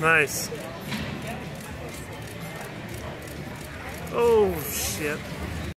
Nice. Oh, shit.